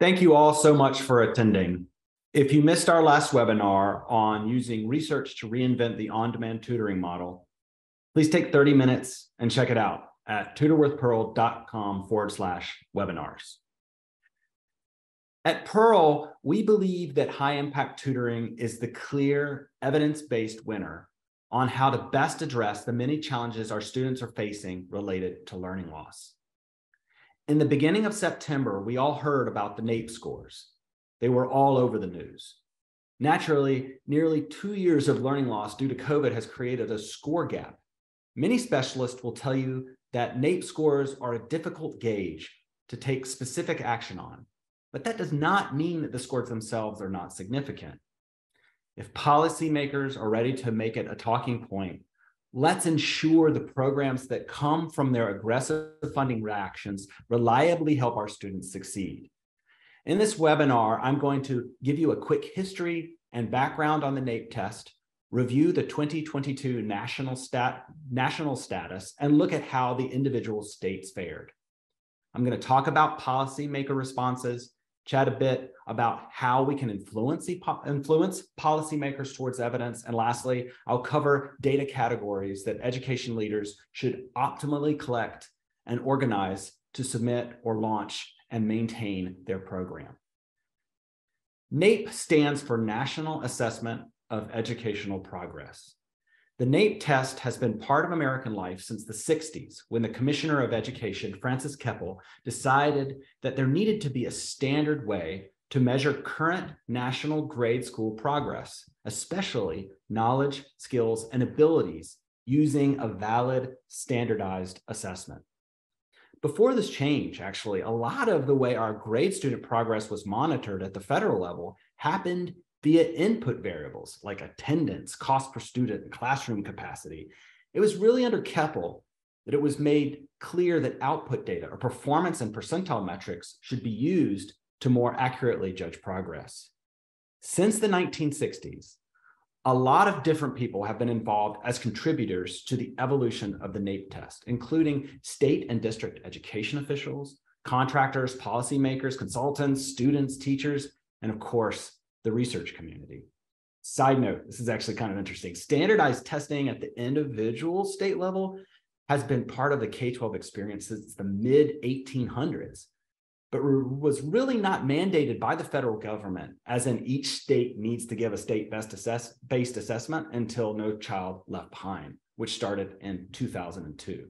Thank you all so much for attending. If you missed our last webinar on using research to reinvent the on-demand tutoring model, please take 30 minutes and check it out at tutorwithpearl.com forward slash webinars. At Pearl, we believe that high impact tutoring is the clear evidence based winner on how to best address the many challenges our students are facing related to learning loss. In the beginning of September, we all heard about the NAEP scores. They were all over the news. Naturally, nearly two years of learning loss due to COVID has created a score gap. Many specialists will tell you that NAEP scores are a difficult gauge to take specific action on, but that does not mean that the scores themselves are not significant. If policymakers are ready to make it a talking point, let's ensure the programs that come from their aggressive funding reactions reliably help our students succeed. In this webinar, I'm going to give you a quick history and background on the NAEP test, review the 2022 national, stat, national status, and look at how the individual states fared. I'm going to talk about policymaker responses, chat a bit about how we can influence, influence policymakers towards evidence. And lastly, I'll cover data categories that education leaders should optimally collect and organize to submit or launch and maintain their program. NAEP stands for National Assessment of Educational Progress. The NAEP test has been part of American life since the 60s when the Commissioner of Education, Francis Keppel, decided that there needed to be a standard way to measure current national grade school progress, especially knowledge, skills, and abilities using a valid standardized assessment. Before this change, actually, a lot of the way our grade student progress was monitored at the federal level happened via input variables like attendance, cost per student, and classroom capacity. It was really under Keppel that it was made clear that output data or performance and percentile metrics should be used to more accurately judge progress. Since the 1960s, a lot of different people have been involved as contributors to the evolution of the NAEP test, including state and district education officials, contractors, policymakers, consultants, students, teachers, and of course, the research community. Side note, this is actually kind of interesting. Standardized testing at the individual state level has been part of the K 12 experience since the mid 1800s but was really not mandated by the federal government, as in each state needs to give a state assess- based assessment until No Child Left Behind, which started in 2002.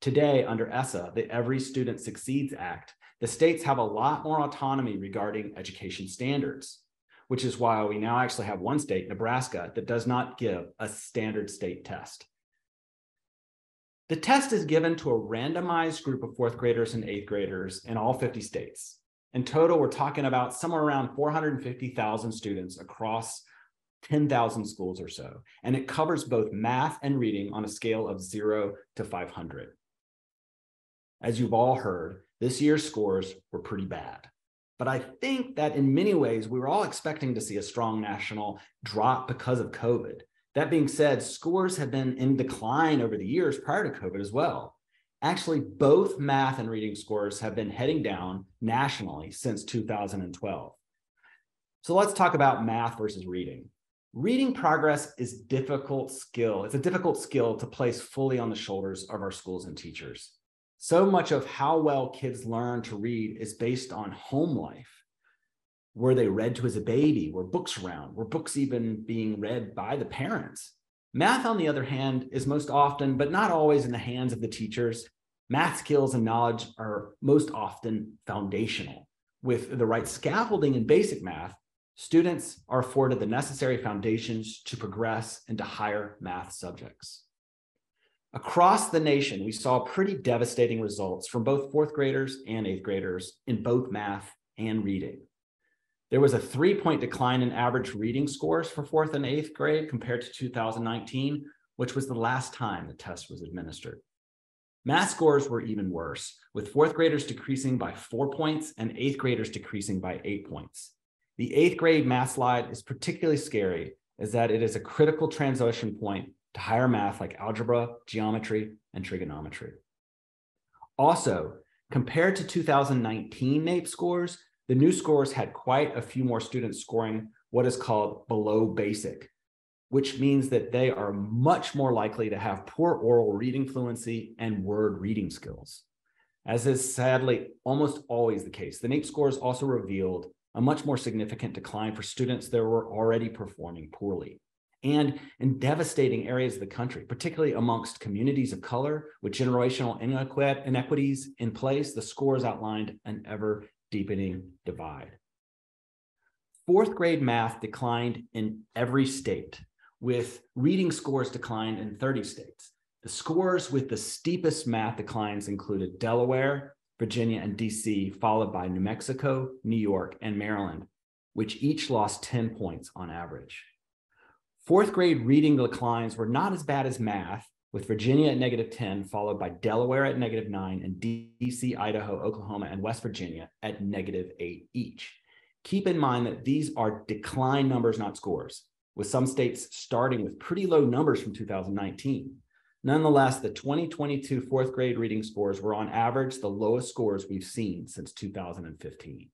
Today, under ESSA, the Every Student Succeeds Act, the states have a lot more autonomy regarding education standards, which is why we now actually have one state, Nebraska, that does not give a standard state test. The test is given to a randomized group of fourth graders and eighth graders in all 50 states. In total, we're talking about somewhere around 450,000 students across 10,000 schools or so. And it covers both math and reading on a scale of zero to 500. As you've all heard, this year's scores were pretty bad. But I think that in many ways, we were all expecting to see a strong national drop because of COVID. That being said, scores have been in decline over the years prior to COVID as well. Actually, both math and reading scores have been heading down nationally since 2012. So let's talk about math versus reading. Reading progress is difficult skill. It's a difficult skill to place fully on the shoulders of our schools and teachers. So much of how well kids learn to read is based on home life were they read to as a baby? Were books around? Were books even being read by the parents? Math, on the other hand, is most often, but not always, in the hands of the teachers. Math skills and knowledge are most often foundational. With the right scaffolding in basic math, students are afforded the necessary foundations to progress into higher math subjects. Across the nation, we saw pretty devastating results from both fourth graders and eighth graders in both math and reading. There was a three point decline in average reading scores for fourth and eighth grade compared to 2019, which was the last time the test was administered. Math scores were even worse, with fourth graders decreasing by four points and eighth graders decreasing by eight points. The eighth grade math slide is particularly scary, as that it is a critical transition point to higher math like algebra, geometry, and trigonometry. Also, compared to 2019 NAEP scores, the new scores had quite a few more students scoring what is called below basic, which means that they are much more likely to have poor oral reading fluency and word reading skills. As is sadly almost always the case, the NAEP scores also revealed a much more significant decline for students that were already performing poorly. And in devastating areas of the country, particularly amongst communities of color with generational inequities in place, the scores outlined an ever deepening divide. Fourth grade math declined in every state, with reading scores declined in 30 states. The scores with the steepest math declines included Delaware, Virginia, and DC, followed by New Mexico, New York, and Maryland, which each lost 10 points on average. Fourth grade reading declines were not as bad as math, with Virginia at negative 10, followed by Delaware at negative 9, and DC, Idaho, Oklahoma, and West Virginia at negative 8 each. Keep in mind that these are decline numbers, not scores, with some states starting with pretty low numbers from 2019. Nonetheless, the 2022 fourth grade reading scores were on average the lowest scores we've seen since 2015.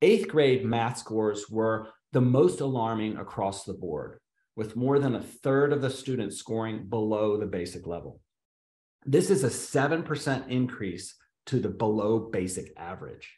Eighth grade math scores were the most alarming across the board, with more than a third of the students scoring below the basic level. This is a 7% increase to the below basic average.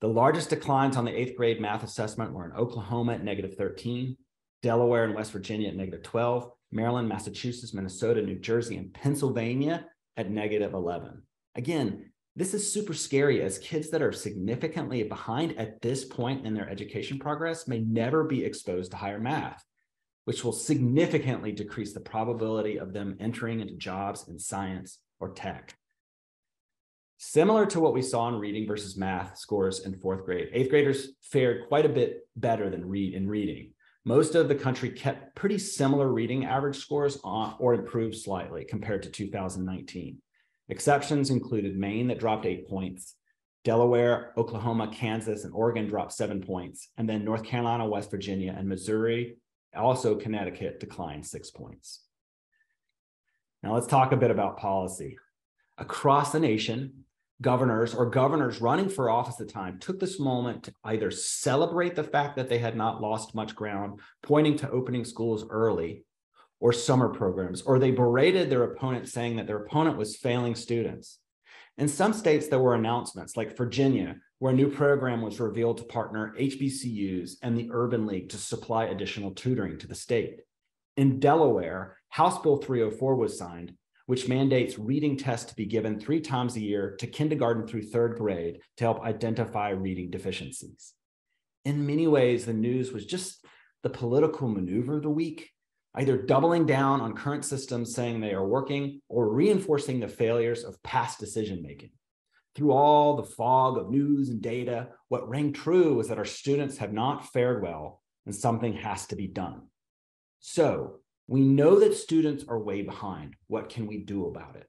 The largest declines on the eighth grade math assessment were in Oklahoma at negative 13, Delaware and West Virginia at negative 12, Maryland, Massachusetts, Minnesota, New Jersey, and Pennsylvania at negative 11. Again, this is super scary as kids that are significantly behind at this point in their education progress may never be exposed to higher math, which will significantly decrease the probability of them entering into jobs in science or tech. Similar to what we saw in reading versus math scores in fourth grade, eighth graders fared quite a bit better than read in reading most of the country kept pretty similar reading average scores on, or improved slightly compared to 2019. Exceptions included Maine that dropped eight points, Delaware, Oklahoma, Kansas, and Oregon dropped seven points, and then North Carolina, West Virginia, and Missouri, also Connecticut, declined six points. Now let's talk a bit about policy. Across the nation, governors or governors running for office at the time took this moment to either celebrate the fact that they had not lost much ground, pointing to opening schools early or summer programs, or they berated their opponent saying that their opponent was failing students. In some states, there were announcements like Virginia, where a new program was revealed to partner HBCUs and the Urban League to supply additional tutoring to the state. In Delaware, House Bill 304 was signed, which mandates reading tests to be given three times a year to kindergarten through third grade to help identify reading deficiencies. In many ways, the news was just the political maneuver of the week, either doubling down on current systems saying they are working or reinforcing the failures of past decision making. Through all the fog of news and data, what rang true was that our students have not fared well and something has to be done. So, we know that students are way behind. What can we do about it?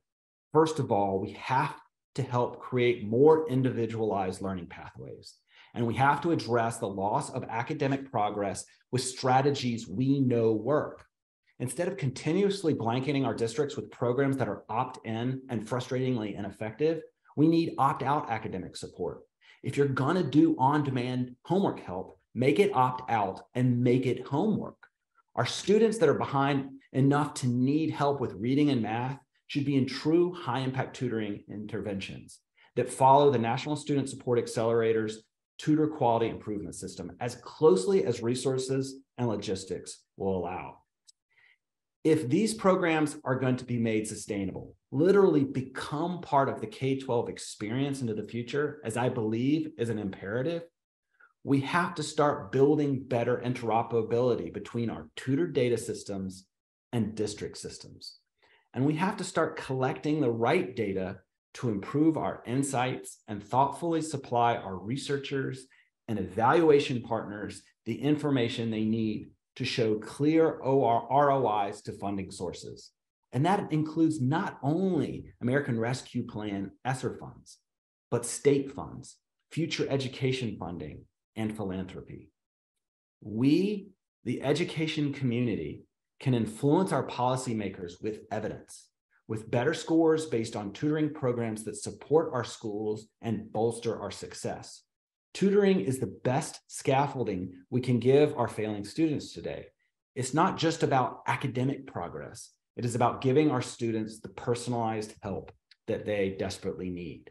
First of all, we have to help create more individualized learning pathways. And we have to address the loss of academic progress with strategies we know work. Instead of continuously blanketing our districts with programs that are opt in and frustratingly ineffective, we need opt out academic support. If you're going to do on demand homework help, make it opt out and make it homework. Our students that are behind enough to need help with reading and math should be in true high impact tutoring interventions that follow the National Student Support Accelerator's tutor quality improvement system as closely as resources and logistics will allow. If these programs are going to be made sustainable, literally become part of the K 12 experience into the future, as I believe is an imperative, we have to start building better interoperability between our tutor data systems and district systems. And we have to start collecting the right data to improve our insights and thoughtfully supply our researchers and evaluation partners the information they need to show clear OR ROIs to funding sources. And that includes not only American Rescue Plan ESSER funds, but state funds, future education funding, and philanthropy. We, the education community, can influence our policymakers with evidence, with better scores based on tutoring programs that support our schools and bolster our success. Tutoring is the best scaffolding we can give our failing students today. It's not just about academic progress, it is about giving our students the personalized help that they desperately need.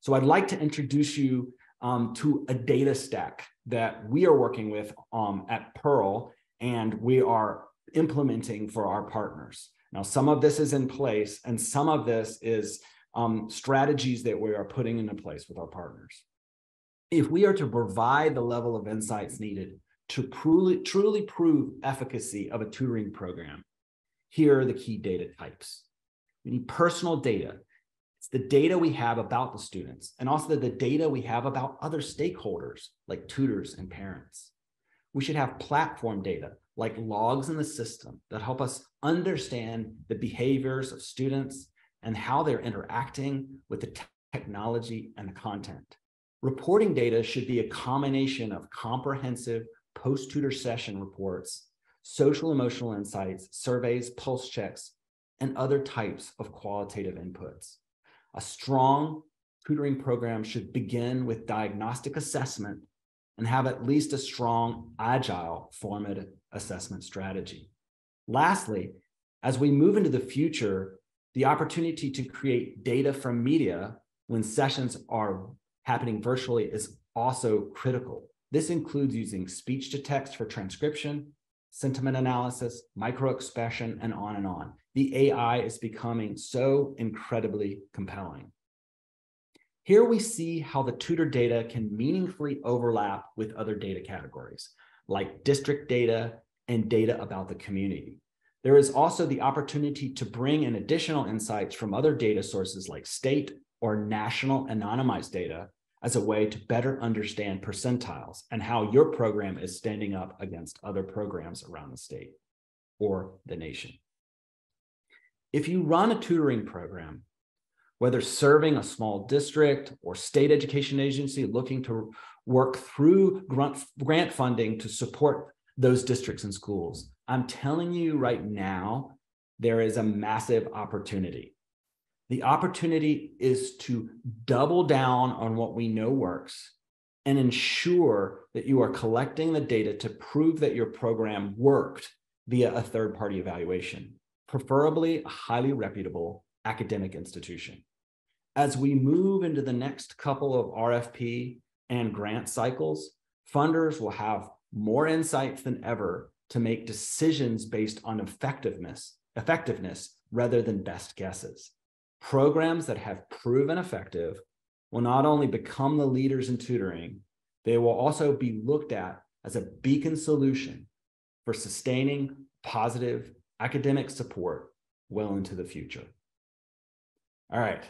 So I'd like to introduce you um, to a data stack that we are working with um, at Pearl and we are implementing for our partners. Now, some of this is in place and some of this is um, strategies that we are putting into place with our partners. If we are to provide the level of insights needed to truly, truly prove efficacy of a tutoring program, here are the key data types. We need personal data. It's the data we have about the students and also the data we have about other stakeholders like tutors and parents. We should have platform data like logs in the system that help us understand the behaviors of students and how they're interacting with the technology and the content. Reporting data should be a combination of comprehensive post-tutor session reports, social emotional insights, surveys, pulse checks, and other types of qualitative inputs. A strong tutoring program should begin with diagnostic assessment and have at least a strong, agile formative assessment strategy. Lastly, as we move into the future, the opportunity to create data from media when sessions are happening virtually is also critical. This includes using speech to text for transcription, sentiment analysis, microexpression, and on and on. The AI is becoming so incredibly compelling. Here we see how the tutor data can meaningfully overlap with other data categories, like district data and data about the community. There is also the opportunity to bring in additional insights from other data sources like state or national anonymized data as a way to better understand percentiles and how your program is standing up against other programs around the state or the nation. If you run a tutoring program, whether serving a small district or state education agency looking to work through grant funding to support those districts and schools, I'm telling you right now, there is a massive opportunity. The opportunity is to double down on what we know works and ensure that you are collecting the data to prove that your program worked via a third party evaluation, preferably a highly reputable academic institution. As we move into the next couple of RFP and grant cycles, funders will have more insights than ever to make decisions based on effectiveness, effectiveness rather than best guesses. Programs that have proven effective will not only become the leaders in tutoring, they will also be looked at as a beacon solution for sustaining positive academic support well into the future. All right,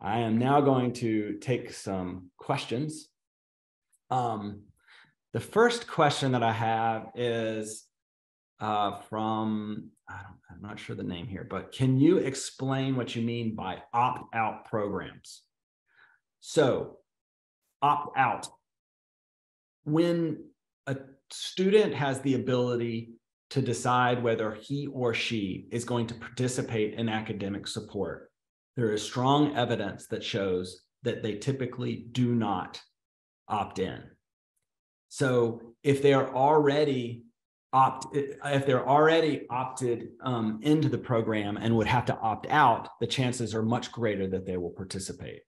I am now going to take some questions. Um, the first question that I have is uh, from, I am not sure the name here, but can you explain what you mean by opt out programs? So, opt out. When a student has the ability to decide whether he or she is going to participate in academic support, there is strong evidence that shows that they typically do not opt in. So if they're already opt if they're already opted um, into the program and would have to opt out, the chances are much greater that they will participate.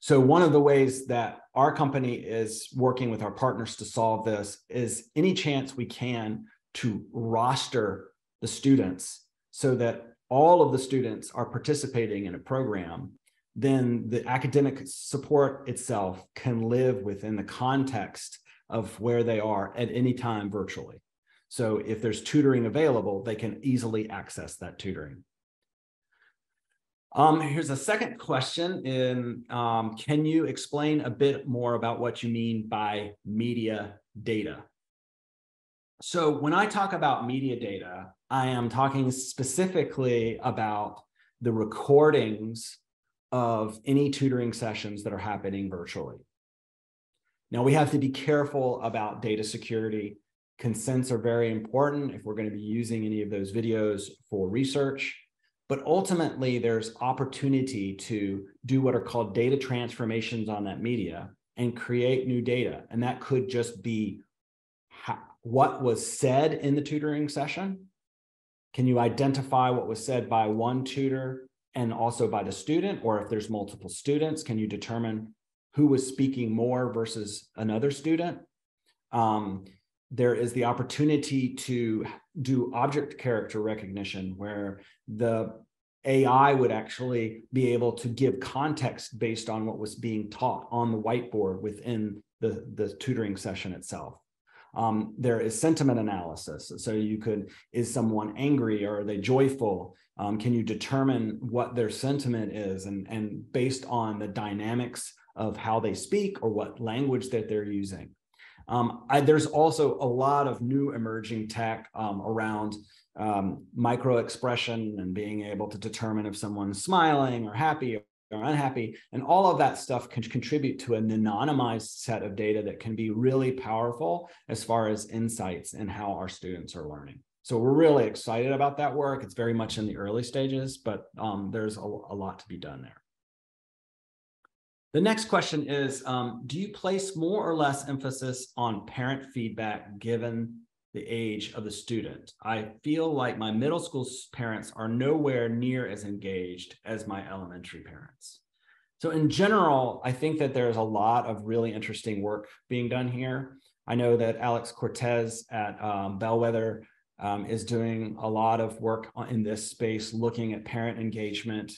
So one of the ways that our company is working with our partners to solve this is any chance we can to roster the students so that all of the students are participating in a program then the academic support itself can live within the context of where they are at any time virtually. So if there's tutoring available, they can easily access that tutoring. Um, here's a second question in, um, can you explain a bit more about what you mean by media data? So when I talk about media data, I am talking specifically about the recordings of any tutoring sessions that are happening virtually. Now we have to be careful about data security. Consents are very important if we're going to be using any of those videos for research. But ultimately, there's opportunity to do what are called data transformations on that media and create new data. And that could just be how, what was said in the tutoring session. Can you identify what was said by one tutor and also by the student? Or if there's multiple students, can you determine who was speaking more versus another student? Um, there is the opportunity to do object character recognition where the AI would actually be able to give context based on what was being taught on the whiteboard within the, the tutoring session itself. Um, there is sentiment analysis. So you could, is someone angry or are they joyful? Um, can you determine what their sentiment is? And, and based on the dynamics of how they speak or what language that they're using. Um, I, there's also a lot of new emerging tech um, around um, micro expression and being able to determine if someone's smiling or happy or unhappy. And all of that stuff can contribute to an anonymized set of data that can be really powerful as far as insights in how our students are learning. So we're really excited about that work. It's very much in the early stages, but um, there's a, a lot to be done there. The next question is, um, do you place more or less emphasis on parent feedback given the age of the student? I feel like my middle school parents are nowhere near as engaged as my elementary parents. So in general, I think that there's a lot of really interesting work being done here. I know that Alex Cortez at um, Bellwether um, is doing a lot of work in this space, looking at parent engagement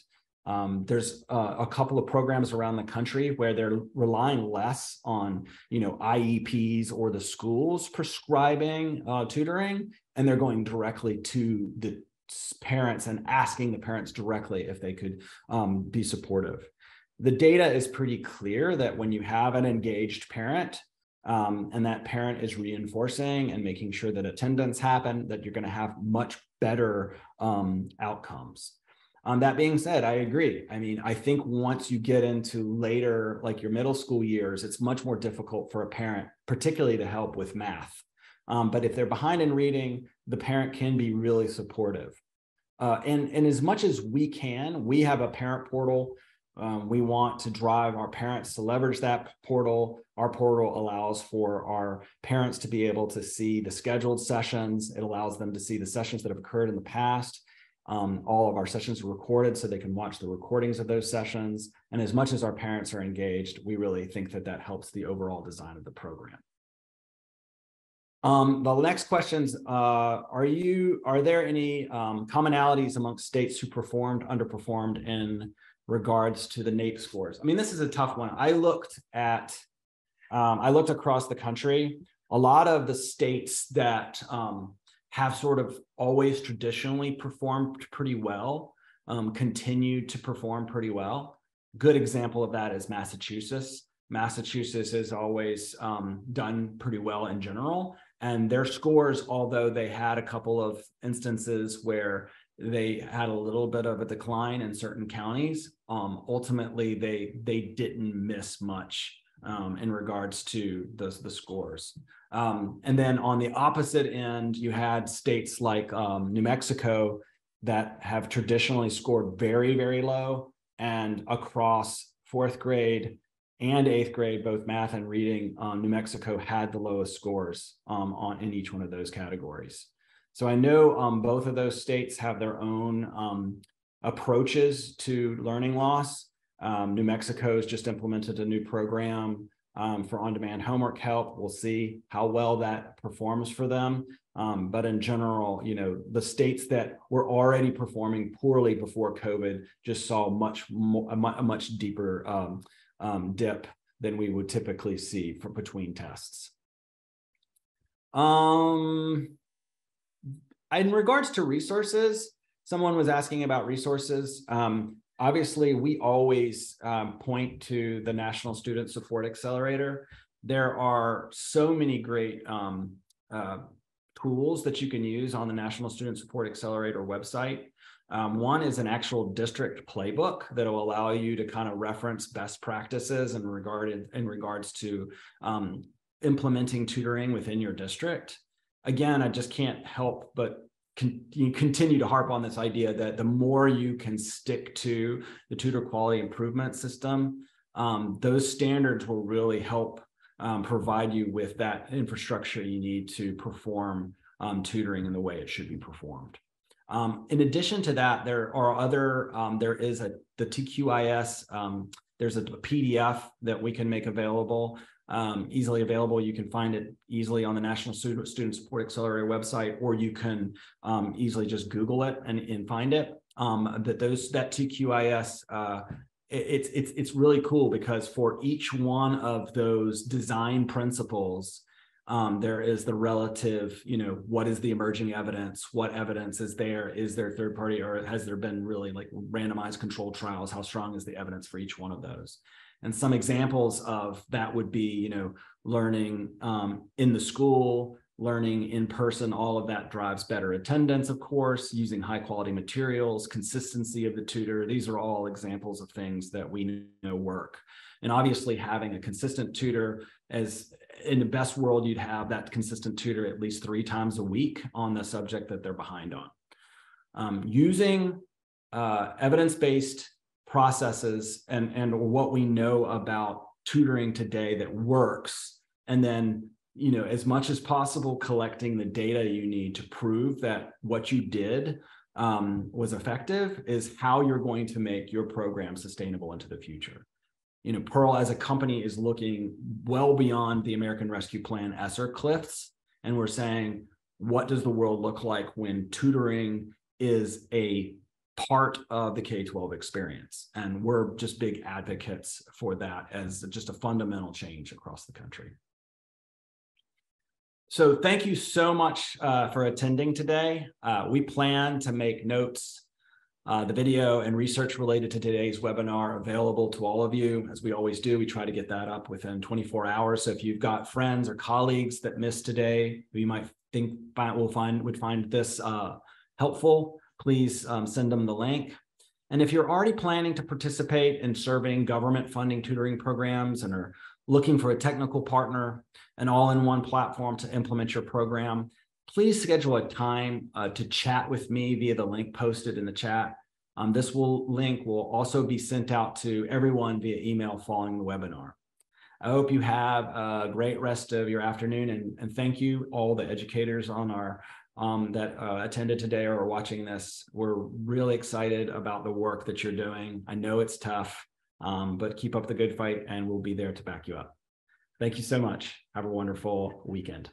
um, there's uh, a couple of programs around the country where they're relying less on, you know, IEPs or the schools prescribing uh, tutoring, and they're going directly to the parents and asking the parents directly if they could um, be supportive. The data is pretty clear that when you have an engaged parent, um, and that parent is reinforcing and making sure that attendance happen, that you're going to have much better um, outcomes. Um, that being said, I agree. I mean, I think once you get into later, like your middle school years, it's much more difficult for a parent, particularly to help with math. Um, but if they're behind in reading, the parent can be really supportive. Uh, and, and as much as we can, we have a parent portal. Um, we want to drive our parents to leverage that portal. Our portal allows for our parents to be able to see the scheduled sessions. It allows them to see the sessions that have occurred in the past. Um, all of our sessions are recorded so they can watch the recordings of those sessions. And as much as our parents are engaged, we really think that that helps the overall design of the program. Um, the next questions, uh, are you, are there any um, commonalities amongst states who performed, underperformed in regards to the NAEP scores? I mean, this is a tough one. I looked at, um, I looked across the country. A lot of the states that um, have sort of always traditionally performed pretty well, um, continue to perform pretty well. Good example of that is Massachusetts. Massachusetts has always um, done pretty well in general. And their scores, although they had a couple of instances where they had a little bit of a decline in certain counties, um, ultimately they they didn't miss much um, in regards to the, the scores. Um, and then on the opposite end, you had states like um, New Mexico that have traditionally scored very, very low. And across fourth grade and eighth grade, both math and reading, um, New Mexico had the lowest scores um, on in each one of those categories. So I know um, both of those states have their own um, approaches to learning loss. New Mexico has just implemented a new program um, for on-demand homework help. We'll see how well that performs for them. Um, but in general, you know, the states that were already performing poorly before COVID just saw much more, a, much deeper um, um, dip than we would typically see for between tests. Um, in regards to resources, someone was asking about resources. Um, obviously we always um, point to the national student support accelerator. There are so many great um, uh, tools that you can use on the national student support accelerator website. Um, one is an actual district playbook that will allow you to kind of reference best practices in regarded in regards to um, implementing tutoring within your district. Again i just can't help but con- you continue to harp on this idea that the more you can stick to the tutor quality improvement system, um, those standards will really help um, provide you with that infrastructure you need to perform um, tutoring in the way it should be performed. Um, in addition to that, there are other, um, there is a, the TQIS, um, there's a PDF that we can make available, um, easily available. You can find it easily on the National Student, Student Support Accelerator website, or you can um, easily just Google it and, and find it. Um, that those, that TQIS, uh, it's, it's, it's really cool because for each one of those design principles, um, there is the relative, you know, what is the emerging evidence? What evidence is there? Is there third party or has there been really like randomized controlled trials? How strong is the evidence for each one of those? And some examples of that would be, you know, learning um, in the school, learning in person, all of that drives better attendance, of course, using high quality materials, consistency of the tutor. These are all examples of things that we know work. And obviously having a consistent tutor as in the best world, you'd have that consistent tutor at least three times a week on the subject that they're behind on. Um, using uh, evidence-based processes and, and what we know about tutoring today that works, and then you know as much as possible collecting the data you need to prove that what you did um, was effective is how you're going to make your program sustainable into the future you know, Pearl as a company is looking well beyond the American Rescue Plan ESSER cliffs. And we're saying, what does the world look like when tutoring is a part of the K 12 experience? And we're just big advocates for that as just a fundamental change across the country. So, thank you so much uh, for attending today. Uh, we plan to make notes uh, the video and research related to today's webinar available to all of you. As we always do, we try to get that up within 24 hours. So if you've got friends or colleagues that missed today, who you might think will find would find this uh, helpful, please um, send them the link. And if you're already planning to participate in serving government funding tutoring programs and are looking for a technical partner, an all-in-one platform to implement your program, please schedule a time uh, to chat with me via the link posted in the chat. Um, this will link will also be sent out to everyone via email following the webinar. I hope you have a great rest of your afternoon and, and thank you all the educators on our um, that uh, attended today or are watching this. We're really excited about the work that you're doing. I know it's tough, um, but keep up the good fight and we'll be there to back you up. Thank you so much. Have a wonderful weekend.